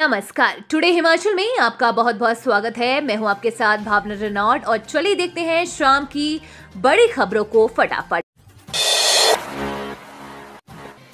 नमस्कार। टुडे हिमाचल में आपका बहुत बहुत स्वागत है। मैं हूँ आपके साथ भावना रेनॉट और चलिए देखते हैं शाम की बड़ी खबरों को फटाफट।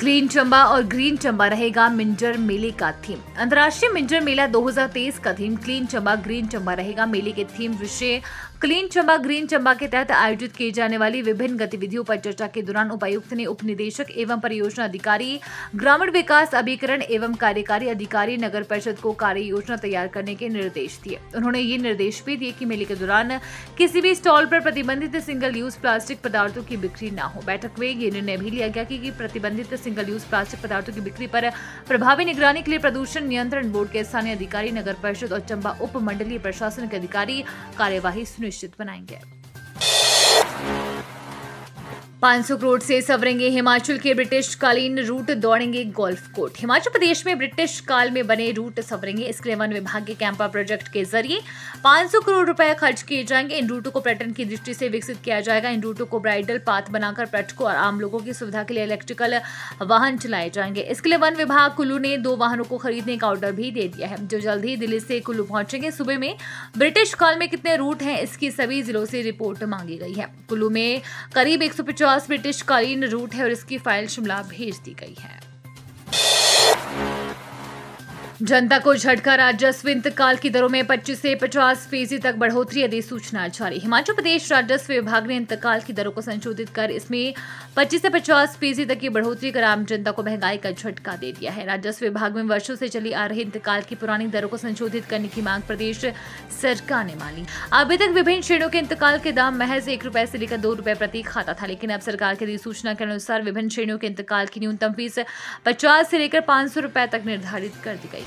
ग्रीन चंबा और ग्रीन चंबा रहेगा मिंजर मेले का थीम। अंतर्राष्ट्रीय मिंजर मेला 2023 का theme. Clean Chamba, green Chamba रहेगा मेले के थीम। विषय क्लीन चंबा, ग्रीन चंबा के तहत आयोजित की जाने वाली विभिन्न गतिविधियों पर चर्चा के दौरान उपायुक्त ने उप निदेशक एवं परियोजना अधिकारी, ग्रामीण विकास अभिकरण एवं कार्यकारी अधिकारी, नगर परिषद को कार्य योजना तैयार करने के निर्देश दिए। उन्होंने ये निर्देश भी दिए कि मेले के दौरान किसी भी स्टॉल पर प्रतिबंधित सिंगल यूज़ प्लास्टिक पदार्थों की बिक्री न हो। बैठक में ये निर्णय भी लिया गया कि प्रतिबंधित सिंगल यूज़ प्लास्टिक पदार्थों की बिक्री पर प्रभावी निगरानी के लिए प्रदूषण नियंत्रण बोर्ड के स्थानीय अधिकारी, नगर परिषद और चंबा उप प्रशासन के अधिकारी कार्यवाही सुनिश्चित सुनिश्चित बनाएँगे। 500 करोड़ से सवरेंगे हिमाचल के ब्रिटिश कालीन रूट, दौड़ेंगे गोल्फ कोर्ट। हिमाचल प्रदेश में ब्रिटिश काल में बने रूट सवरेंगे। इसके लिए वन विभाग के कैंपा प्रोजेक्ट के ज़रिए 500 करोड़ रुपए खर्च किए जाएँगे। इन रूटों को पर्यटन की दृष्टि से विकसित किया जाएगा। इन रूटों को ब्राइडल पाथ बनाकर पर्यटकों और आम लोगों की सुविधा के लिए इलेक्ट्रिकल वाहन चलाए जाएँगे। इसके लिए वन विभाग कुल्लू ने दो वाहनों को खरीदने का ऑर्डर भी दे दिया है। जो जल्द ही दिल्ली से कुल्लू पहुँचेंगे। सुबह में ब्रिटिश काल में कितने रूट हैं, इसकी सभी जिलों से रिपोर्ट मांगी गई है। कुल्लू में करीब एक सौ पचास पचास ब्रिटिशकालीन रूट है और इसकी फ़ाइल शिमला भेज दी गई है। जनता को झटका, राजस्व इंतकाल की दरों में 25 से 50 फ़ीसदी तक बढ़ोतरी अधिसूचना जारी। हिमाचल प्रदेश राजस्व विभाग ने इंतकाल की दरों को संशोधित कर इसमें 25 से 50 फ़ीसदी तक की बढ़ोतरी कर आम जनता को महँगाई का झटका दे दिया है। राजस्व विभाग में वर्षों से चली आ रही इंतकाल की पुरानी दरों को संशोधित करने की मांग प्रदेश सरकार ने मानी। अभी तक विभिन्न श्रेणियों के इंतकाल के दाम महज एक रुपए से लेकर दो रुपए प्रति खाता था, लेकिन अब सरकार की अधिसूचना के अनुसार विभिन्न श्रेणियों के इंतकाल की न्यूनतम फ़ीस पचास से लेकर पाँच सौ तक निर्धारित कर दी गई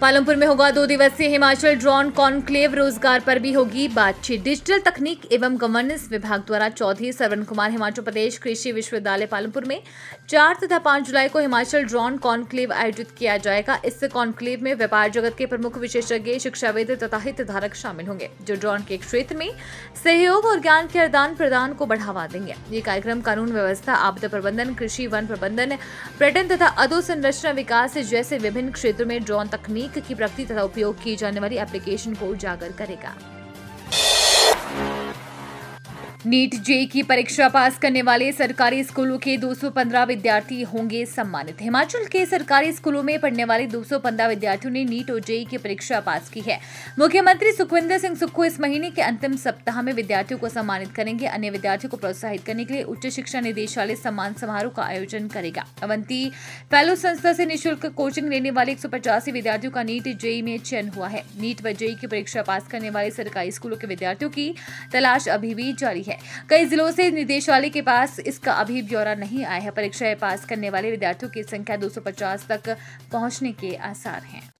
पालमपुर में होगा दो दिवसीय हिमाचल ड्रोन कॉन्क्लेव रोज़गार पर भी होगी बातचीत। डिजिटल तकनीक एवं गवर्नेंस विभाग द्वारा चौधरी सरवन कुमार, हिमाचल प्रदेश कृषि विश्वविद्यालय पालमपुर में चार तथा पाँच जुलाई को हिमाचल ड्रोन कॉन्क्लेव आयोजित किया जाएगा। इस कॉन्क्लेव में व्यापार जगत के प्रमुख विशेषज्ञ, शिक्षाविद तथा हितधारक शामिल होंगे, जो ड्रोन के क्षेत्र में सहयोग और ज्ञान के आदान प्रदान को बढ़ावा देंगे। ये कार्यक्रम कानून व्यवस्था, आपदा प्रबंधन, कृषि वन प्रबंधन, पर्यटन तथा अधोसंरचना विकास जैसे विभिन्न क्षेत्रों में ड्रोन तकनीक की प्रगति तथा उपयोग की जाने वाली एप्लीकेशन को उजागर करेगा। नीट जे की परीक्षा पास करने वाले सरकारी स्कूलों के 215 विद्यार्थी होंगे सम्मानित। हिमाचल के सरकारी स्कूलों में पढ़ने वाले 215 विद्यार्थियों ने नीट और जेई की परीक्षा पास की है। मुख्यमंत्री सुखविंदर सिंह सुक्खू इस महीने के अंतिम सप्ताह में विद्यार्थियों को सम्मानित करेंगे। अन्य विद्यार्थियों को प्रोत्साहित करने के लिए उच्च शिक्षा निदेशालय सम्मान समारोह का आयोजन करेगा। अवंती फेलो संस्था से निःशुल्क कोचिंग लेने वाले एक विद्यार्थियों का नीट जेई में चयन हुआ है। नीट व जेई की परीक्षा पास करने वाले सरकारी स्कूलों के विद्यार्थियों की तलाश अभी भी जारी है। कई जिलों से निदेशालय के पास इसका अभी ब्यौरा नहीं आया है। परीक्षाएँ पास करने वाले विद्यार्थियों की संख्या 250 तक पहुँचने के आसार हैं।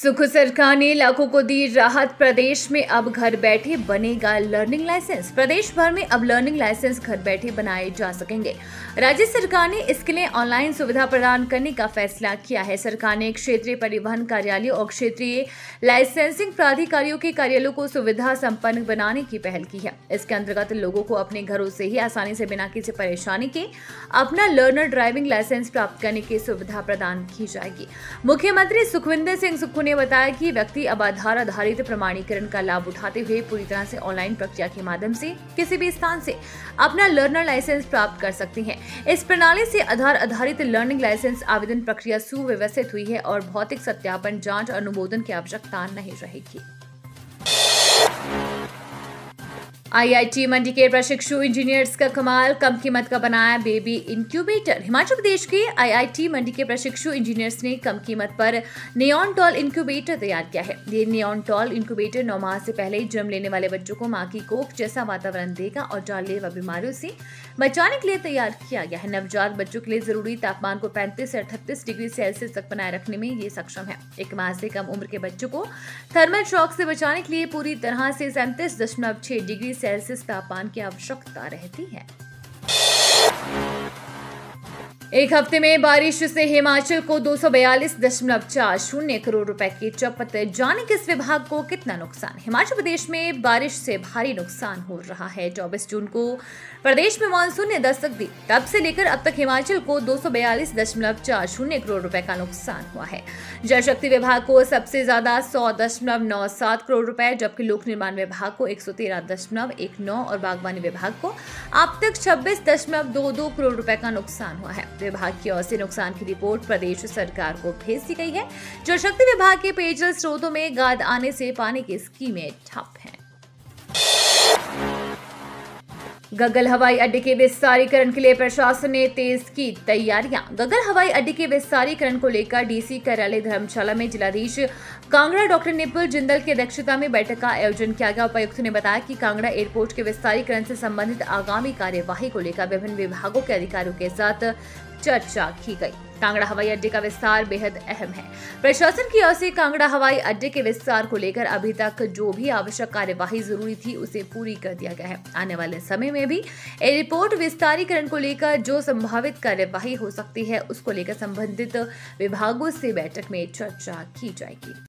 सुख सरकार ने लाखों को दी राहत। प्रदेश में अब घर बैठे बनेगा लर्निंग लाइसेंस प्रदेश भर में अब लर्निंग लाइसेंस घर बैठे बनाए जा सकेंगे। राज्य सरकार ने इसके लिए ऑनलाइन सुविधा प्रदान करने का फैसला किया है। सरकार ने क्षेत्रीय परिवहन कार्यालयों और क्षेत्रीय लाइसेंसिंग प्राधिकारियों के कार्यालयों को सुविधा संपन्न बनाने की पहल की है। इसके अंतर्गत लोगों को अपने घरों से ही आसानी से बिना किसी परेशानी के अपना लर्नर ड्राइविंग लाइसेंस प्राप्त करने की सुविधा प्रदान की जाएगी। मुख्यमंत्री सुखविंदर सिंह सुक्खू ने बताया कि व्यक्ति अब आधार आधारित प्रमाणीकरण का लाभ उठाते हुए पूरी तरह से ऑनलाइन प्रक्रिया के माध्यम से किसी भी स्थान से अपना लर्नर लाइसेंस प्राप्त कर सकते हैं। इस प्रणाली से आधार आधारित लर्निंग लाइसेंस आवेदन प्रक्रिया सुव्यवस्थित हुई है और भौतिक सत्यापन, जाँच अनुमोदन की आवश्यकता नहीं रहेगी। आईआईटी मंडी के प्रशिक्षु इंजीनियर्स का कमाल, कम कीमत का बनाया बेबी इंक्यूबेटर हिमाचल प्रदेश के आईआईटी मंडी के प्रशिक्षु इंजीनियर्स ने कम कीमत पर नियॉन टॉल इंक्यूबेटर तैयार किया है। ये नियॉन टॉल इंक्यूबेटर नौ माह से पहले जन्म लेने वाले बच्चों को माँ की कोख जैसा वातावरण देगा और जानलेवा बीमारियों से बचाने के लिए तैयार किया गया है। नवजात बच्चों के लिए ज़रूरी तापमान को पैंतीस से अठतीस डिग्री सेल्सियस तक बनाए रखने में ये सक्षम है। एक माह से कम उम्र के बच्चों को थर्मल शॉक से बचाने के लिए पूरी तरह से सैंतीस डिग्री सेल्सियस तापमान की आवश्यकता रहती है। एक हफ़्ते में बारिश से हिमाचल को दो शून्य करोड़ रुपए की चपत जाने किस विभाग को कितना नुकसान? हिमाचल प्रदेश में बारिश से भारी नुकसान हो रहा है। चौबीस जून को प्रदेश में मानसून ने दस्तक दी। तब से लेकर अब तक हिमाचल को दो शून्य करोड़ रुपए का नुकसान हुआ है। जल शक्ति विभाग को सबसे ज़्यादा सौ दशमलव नौ सात करोड़ रुपए, जबकि लोक निर्माण विभाग को एक सौ तेरह दशमलव एक नौ और बागवानी विभाग को अब तक छब्बीस दशमलव दो दो करोड़ रुपए का नुकसान हुआ है। विभाग की ओर से नुकसान की रिपोर्ट प्रदेश सरकार को भेज दी गई है जल शक्ति विभाग के पेयजल स्रोतों में गाद आने से पानी की स्कीमें ठप हैं। गगल हवाई अड्डे के विस्तारीकरण के लिए प्रशासन ने तेज की तैयारियाँ। गगल हवाई अड्डे के विस्तारीकरण को लेकर डीसी कार्यालय धर्मशाला में जिलाधीश कांगड़ा डॉक्टर निपुल जिंदल की अध्यक्षता में बैठक का आयोजन किया गया। उपायुक्त ने बताया कि कांगड़ा एयरपोर्ट के विस्तारीकरण से संबंधित आगामी कार्यवाही को लेकर विभिन्न विभागों के अधिकारियों के साथ चर्चा की गई। कांगड़ा हवाई अड्डे का विस्तार बेहद अहम है। प्रशासन की ओर से कांगड़ा हवाई अड्डे के विस्तार को लेकर अभी तक जो भी आवश्यक कार्यवाही ज़रूरी थी, उसे पूरी कर दिया गया है। आने वाले समय में भी एयरपोर्ट विस्तारीकरण को लेकर जो संभावित कार्यवाही हो सकती है, उसको लेकर संबंधित विभागों से बैठक में चर्चा की जाएगी।